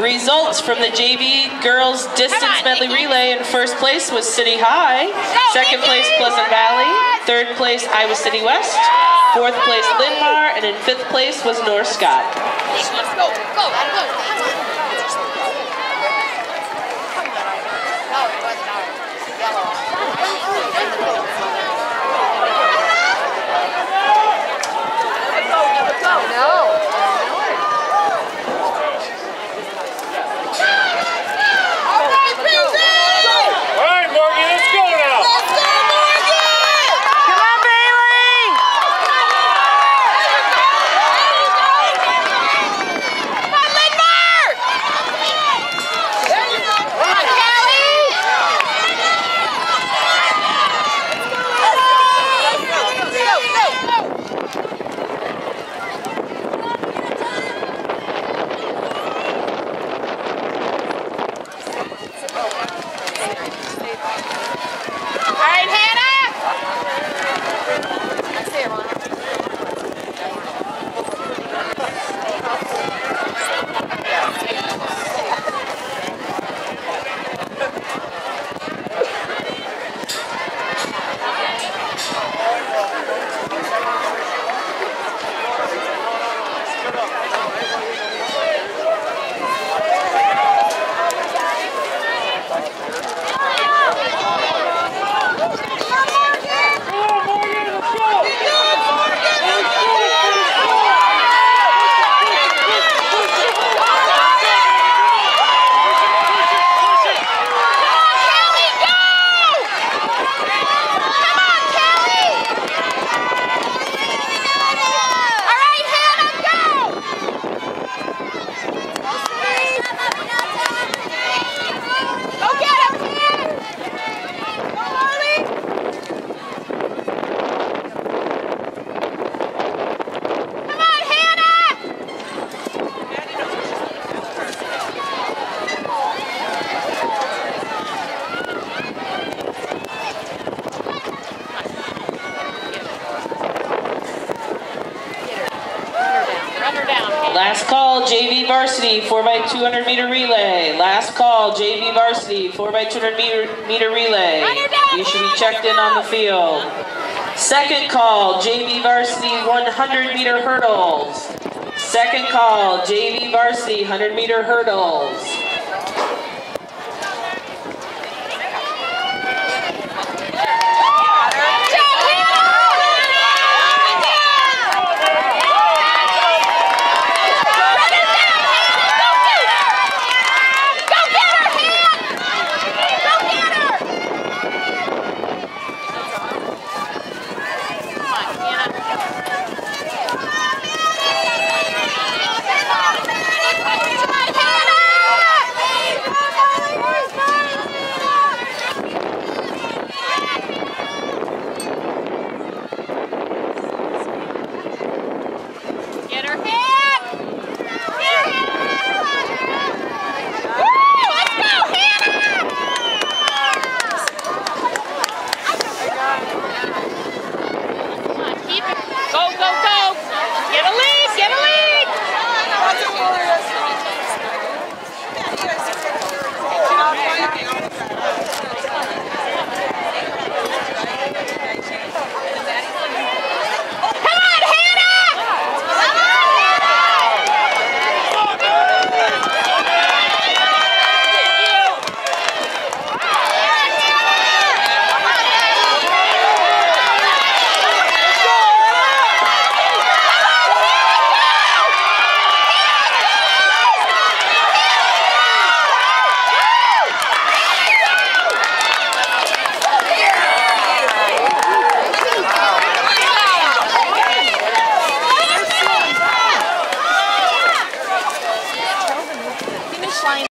Results from the JV girls distance medley relay. In first place was City High, second place Pleasant Valley, third place Iowa City West, fourth place Linn-Mar, and in fifth place was North Scott. Let's go, go, go. Last call, JV Varsity, 4x200 meter relay. Last call, JV Varsity, 4x200 meter, meter relay. You should be checked in on the field. Second call, JV Varsity, 100 meter hurdles. Second call, JV Varsity, 100 meter hurdles.